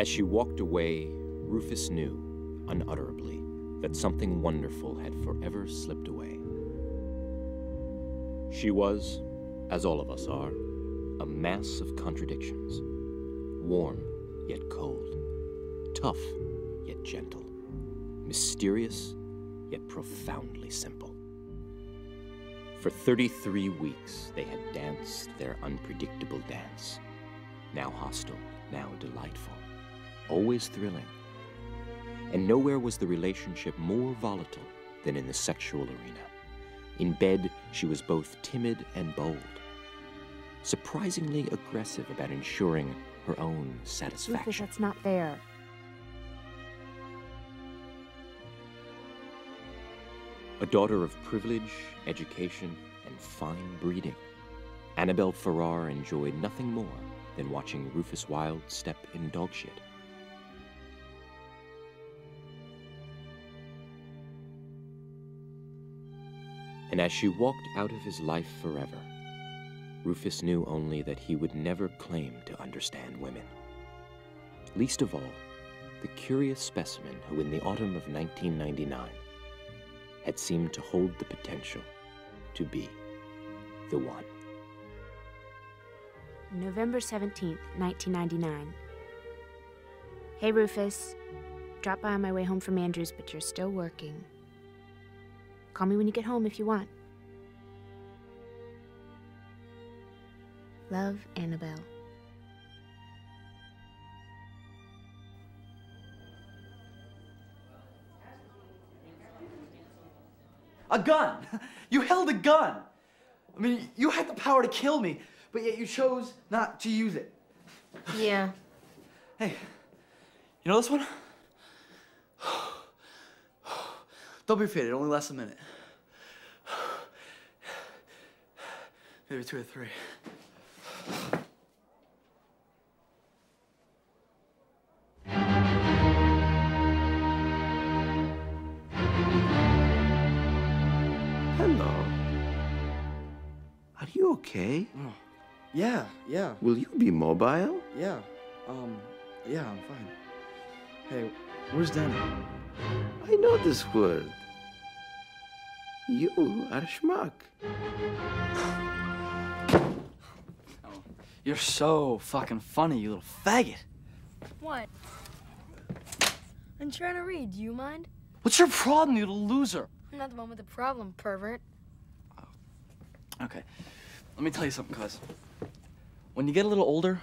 As she walked away, Rufus knew, unutterably, that something wonderful had forever slipped away. She was, as all of us are, a mass of contradictions warm yet cold, tough yet gentle, mysterious yet profoundly simple. For 33 weeks, they had danced their unpredictable dance, now hostile, now delightful, always thrilling. And nowhere was the relationship more volatile than in the sexual arena. In bed, she was both timid and bold, surprisingly aggressive about ensuring her own Rufus, satisfaction. that's not fair. A daughter of privilege, education, and fine breeding, Annabelle Farrar enjoyed nothing more than watching Rufus Wilde step in dog And as she walked out of his life forever, Rufus knew only that he would never claim to understand women. Least of all, the curious specimen who, in the autumn of 1999, had seemed to hold the potential to be the one. November 17th, 1999. Hey, Rufus. Dropped by on my way home from Andrews, but you're still working. Call me when you get home if you want. Love, Annabelle. A gun! You held a gun! I mean, you had the power to kill me, but yet you chose not to use it. Yeah. Hey, you know this one? Don't be afraid, it only lasts a minute. Maybe two or three. Hello. Are you okay? Yeah, yeah, Will you be mobile? yeah. Um, yeah, I'm fine. Hey, where's Danny? I know this word. You are a schmuck. You're so fucking funny, you little faggot. What? I'm trying to read. Do you mind? What's your problem, you little loser? I'm not the one with the problem, pervert. Oh. Okay, let me tell you something, cuz. When you get a little older,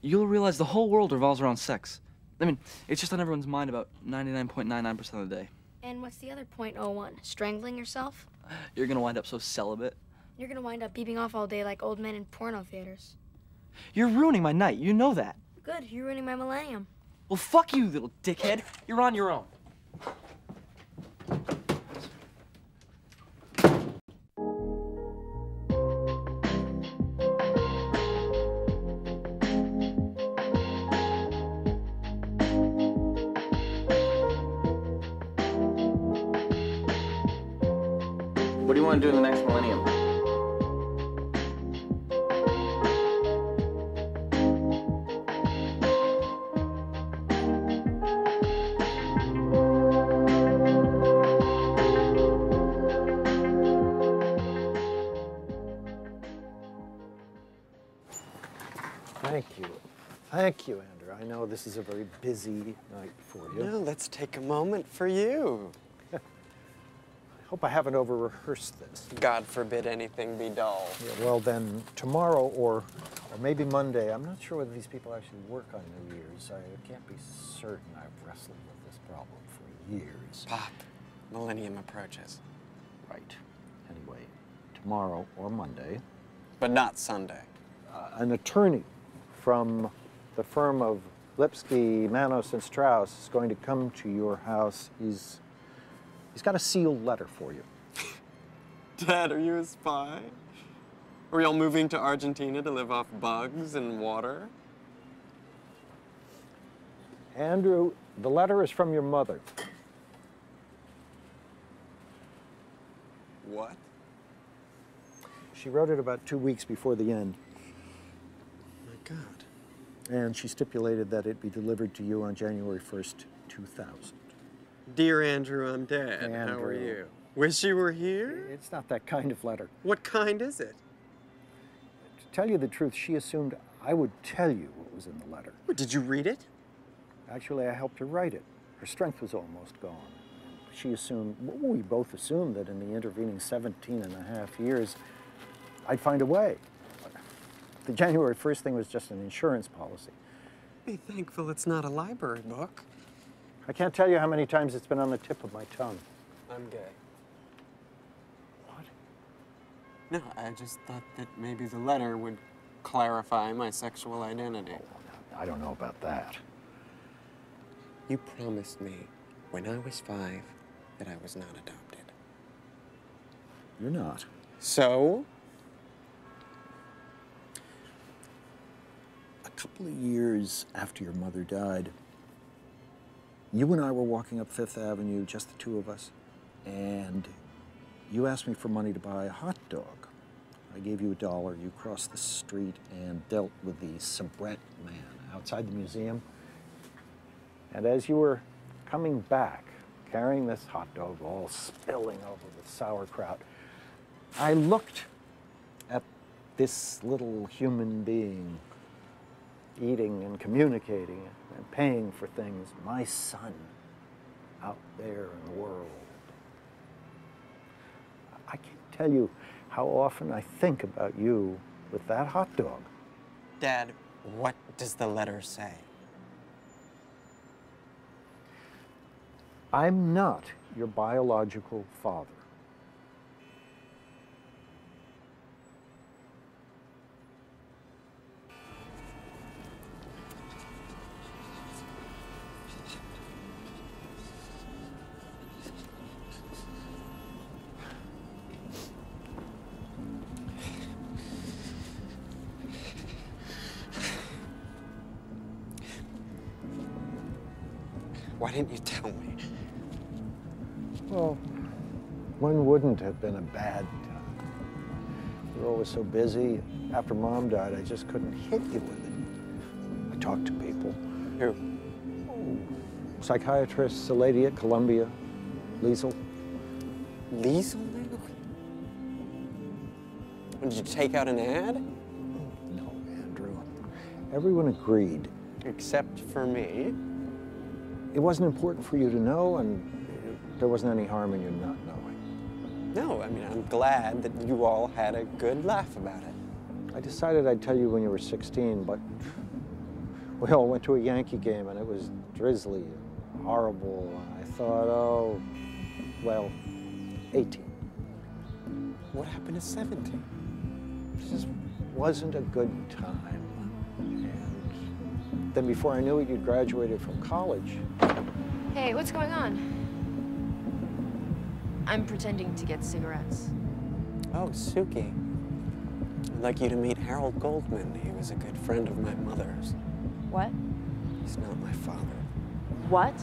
you'll realize the whole world revolves around sex. I mean, it's just on everyone's mind about 99.99% of the day. And what's the other point oh one? Strangling yourself? You're gonna wind up so celibate. You're gonna wind up beeping off all day like old men in porno theaters. You're ruining my night, you know that. Good, you're ruining my millennium. Well, fuck you, little dickhead. You're on your own. Want to do in the next millennium? Thank you. Thank you, Andrew. I know this is a very busy night for you. No, let's take a moment for you. I hope I haven't over rehearsed this. God forbid anything be dull. Yeah, well, then tomorrow or, or maybe Monday, I'm not sure whether these people actually work on New Year's. I can't be certain. I've wrestled with this problem for years. Pop, millennium approaches. Right. Anyway, tomorrow or Monday, But not Sunday. uh, an attorney from the firm of Lipsky, Manos, and Strauss is going to come to your house. He's, he's got a sealed letter for you. Dad, are you a spy? Are we all moving to Argentina to live off bugs and water? Andrew, the letter is from your mother. What? She wrote it about two weeks before the end. My God. And she stipulated that it be delivered to you on January 1st, 2000. Dear Andrew, I'm dead. How are you? Wish you were here? It's not that kind of letter. What kind is it? To tell you the truth, she assumed I would tell you what was in the letter. What, did you read it? Actually, I helped her write it. Her strength was almost gone. She assumed, well, we both assumed that in the intervening 17 and a half years, I'd find a way. The January 1st thing was just an insurance policy. Be thankful it's not a library book. I can't tell you how many times it's been on the tip of my tongue. I'm gay. What? No, I just thought that maybe the letter would clarify my sexual identity. Oh, I don't know about that. You promised me when I was five that I was not adopted. You're not. So? A couple of years after your mother died, you and I were walking up Fifth Avenue, just the two of us, and you asked me for money to buy a hot dog. I gave you a dollar. You crossed the street and dealt with the Sabrett man outside the museum. And as you were coming back, carrying this hot dog all spilling over with sauerkraut, I looked at this little human being eating and communicating and paying for things, my son out there in the world. I can't tell you how often I think about you with that hot dog. Dad, what does the letter say? I'm not your biological father. You're always so busy. After mom died, I just couldn't hit you with it. I talked to people. Who? Psychiatrists, a lady at Columbia, Liesel. Liesel? Did you take out an ad? No, Andrew. Everyone agreed. Except for me. It wasn't important for you to know, and there wasn't any harm in you not I mean, I'm glad that you all had a good laugh about it. I decided I'd tell you when you were 16, but we all went to a Yankee game and it was drizzly and horrible. And I thought, oh, well, 18. What happened to 17? It just wasn't a good time. And then before I knew it, you'd graduated from college. Hey, what's going on? I'm pretending to get cigarettes. Oh, Suki. I'd like you to meet Harold Goldman. He was a good friend of my mother's. What? He's not my father. What?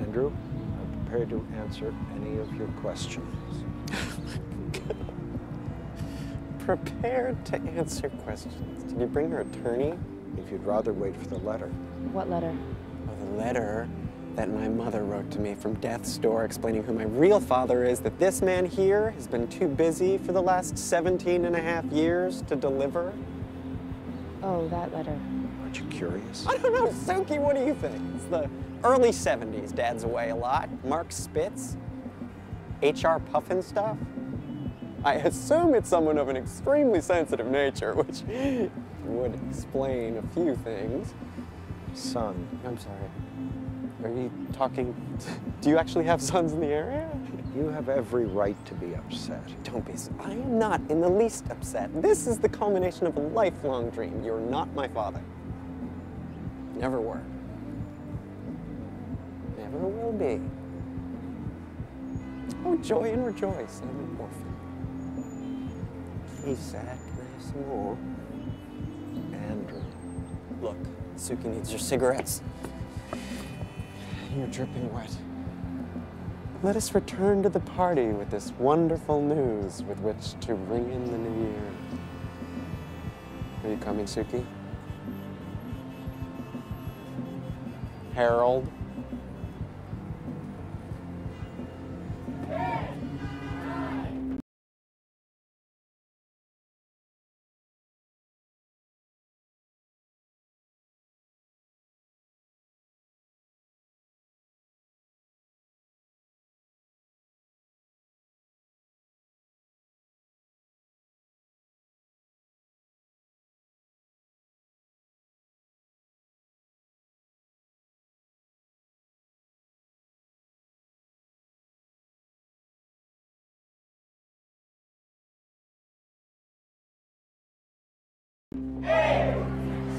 Andrew, I'm prepared to answer any of your questions. Prepared to answer questions. Did you bring your attorney? If you'd rather wait for the letter. What letter? Oh, the letter that my mother wrote to me from death's door explaining who my real father is, that this man here has been too busy for the last 17 and a half years to deliver. Oh, that letter. Aren't you curious? I don't know, Suki, what do you think? It's the early 70s. Dad's away a lot. Mark Spitz. H.R. Pufnstuf. I assume it's someone of an extremely sensitive nature, which would explain a few things. Son, I'm sorry. Are you talking? Do you actually have sons in the area? you have every right to be upset. Don't be. I am not in the least upset. This is the culmination of a lifelong dream. You're not my father. Never were. Never will be. Oh, joy and rejoice. I'm an orphan. Please, Zach, can I have some more? Andrew, Look, Suki needs your cigarettes. You're dripping wet. Let us return to the party with this wonderful news with which to ring in the new year. Are you coming, Suki? Harold?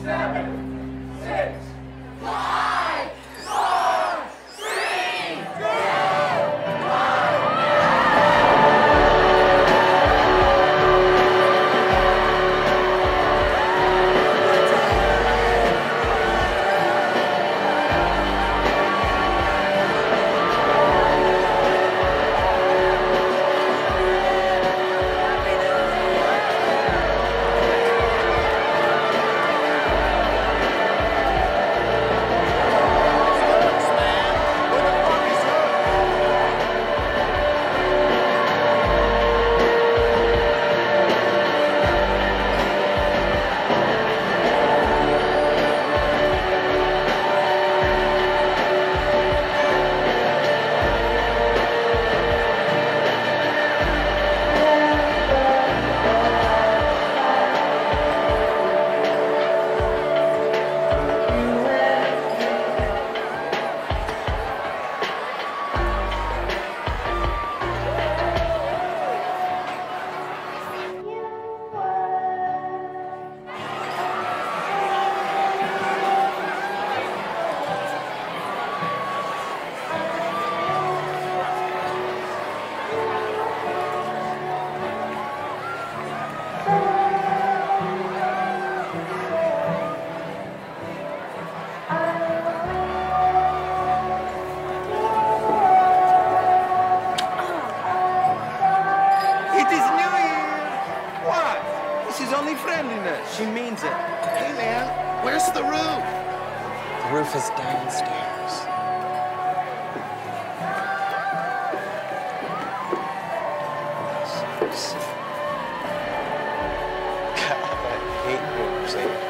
It hate roofs,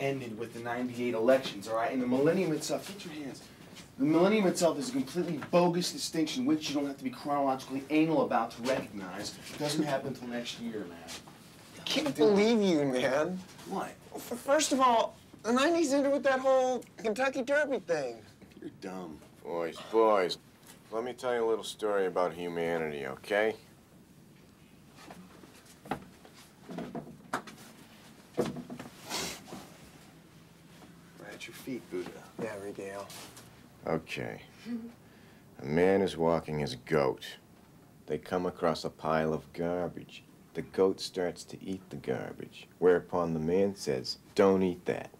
ended with the 98 elections, all right? And the millennium itself, get your hands. The millennium itself is a completely bogus distinction, which you don't have to be chronologically anal about to recognize. It doesn't happen until next year, man. Can't believe you, man. What? F- First of all, the 90s ended with that whole Kentucky Derby thing. You're dumb. Boys, boys, let me tell you a little story about humanity, okay? Right at your feet, Buddha. Yeah, regale. Okay. A man is walking his goat. They come across a pile of garbage. The goat starts to eat the garbage, whereupon the man says, Don't eat that.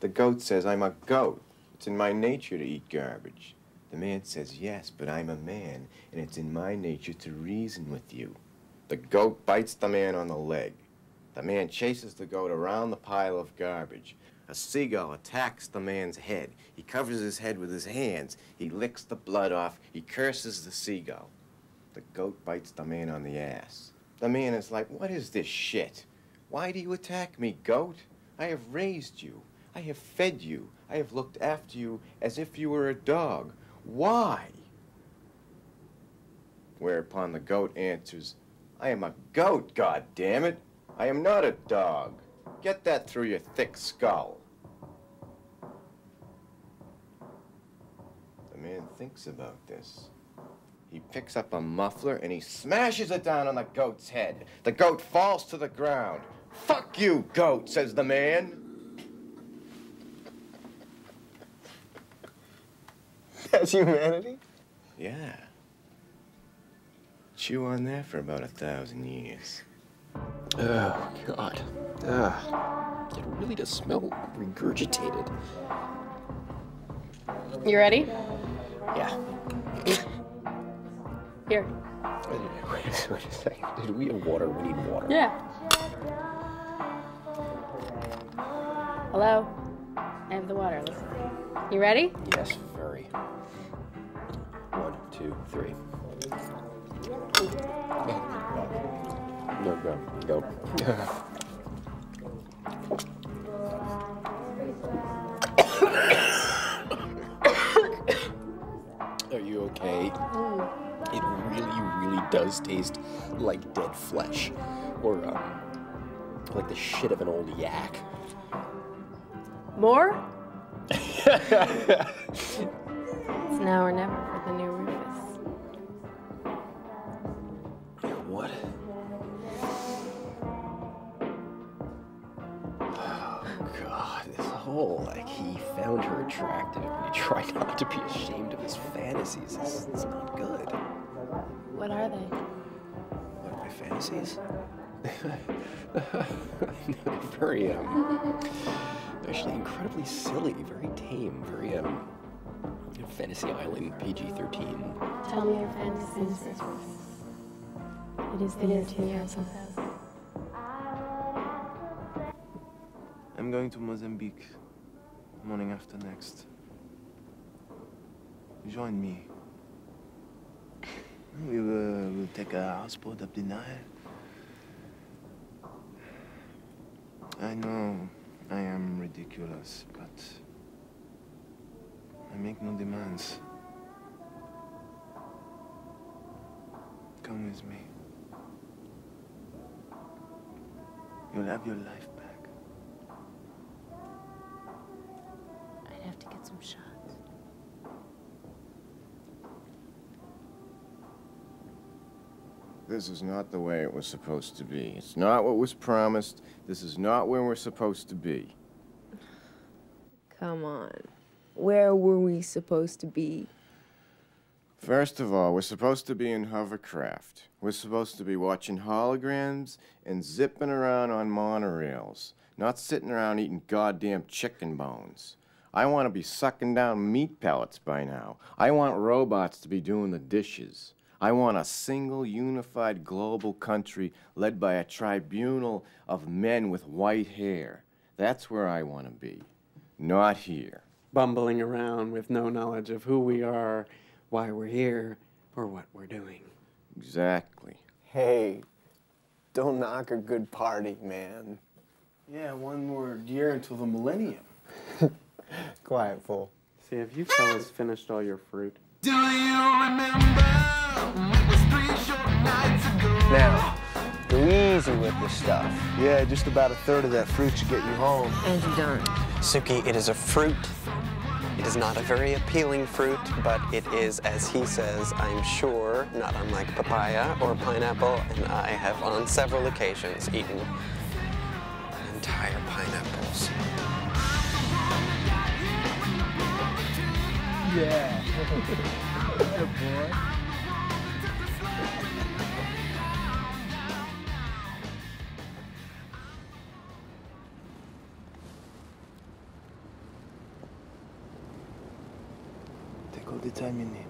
The goat says, I'm a goat. It's in my nature to eat garbage. The man says, Yes, but I'm a man, and it's in my nature to reason with you. The goat bites the man on the leg. The man chases the goat around the pile of garbage. A seagull attacks the man's head. He covers his head with his hands. He licks the blood off. He curses the seagull. The goat bites the man on the ass. The man is like, What is this shit? Why do you attack me, goat? I have raised you. I have fed you. I have looked after you as if you were a dog. Why? Whereupon the goat answers, I am a goat, God damn it! I am not a dog. Get that through your thick skull. Thinks about this. He picks up a muffler and he smashes it down on the goat's head. The goat falls to the ground. Fuck you, goat, says the man. That's humanity? Yeah. Chew on that for about a thousand years. Oh, God. Ah, it really does smell regurgitated. You ready? Yeah. Here. Wait, wait a second. Dude, we have water. We need water. Yeah. Hello? I have the water. Listen. You ready? Yes, very. One, two, three. No, go, go. Does taste like dead flesh. Or, um, like the shit of an old yak. More? it's now or never for the new Rufus. What? Oh, God. This whole, like, he found her attractive and he tried not to be ashamed of his fantasies. It's, it's not good. What are they? What are my fantasies? very, um, actually incredibly silly, very tame, very, um, Fantasy Island PG 13. Tell me your fantasies. It is the year 2000. I'm going to Mozambique. Morning after next. Join me. We will we'll take a houseboat up the Nile. I know I am ridiculous, but I make no demands. Come with me. You'll have your life back. I'd have to get some shots. This is not the way it was supposed to be. It's not what was promised. This is not where we're supposed to be. Come on. Where were we supposed to be? First of all, we're supposed to be in hovercraft. We're supposed to be watching holograms and zipping around on monorails, not sitting around eating goddamn chicken bones. I want to be sucking down meat pellets by now. I want robots to be doing the dishes. I want a single unified global country led by a tribunal of men with white hair. That's where I want to be. Not here. bumbling around with no knowledge of who we are, why we're here, or what we're doing. Exactly. Hey, don't knock a good party, man. Yeah, one more year until the millennium. Quiet fool. See, have you fellas finished all your fruit? Do you remember? It was three short. Now, go easy with this stuff. Yeah, just about a third of that fruit should get you home. And you done. Suki, it is a fruit. It is not a very appealing fruit, but it is, as he says, I'm sure, not unlike papaya or pineapple, and I have on several occasions eaten entire pineapples. Yeah. Good boy. Time you need.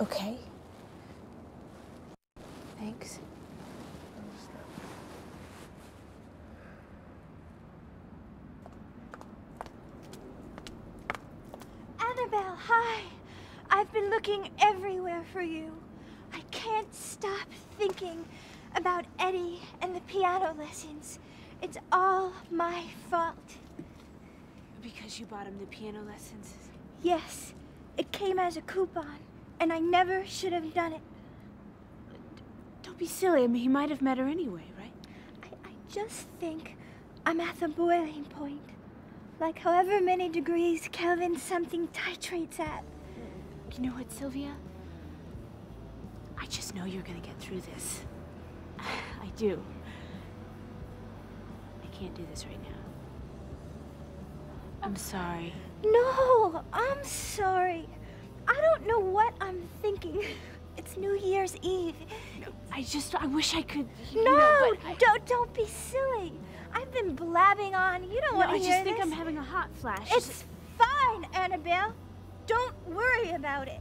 Okay. Thanks. Annabelle, hi. I've been looking everywhere for you. I can't stop thinking about Eddie and the piano lessons. It's all my fault. Because you bought him the piano lessons. Yes, it came as a coupon, and I never should have done it. Don't be silly. I mean, he might have met her anyway, right? I, I just think I'm at the boiling point. Like however many degrees Kelvin something titrates at. You know what, Sylvia? I just know you're gonna get through this. I do. I can't do this right now. I'm sorry. No, I'm sorry. I don't know what I'm thinking. It's New Year's Eve. I just, I wish I could. No, know, I- don't, don't be silly. I've been blabbing on. You don't No, want to hear this. I just think this. I'm having a hot flash. It's fine, Annabelle. Don't worry about it.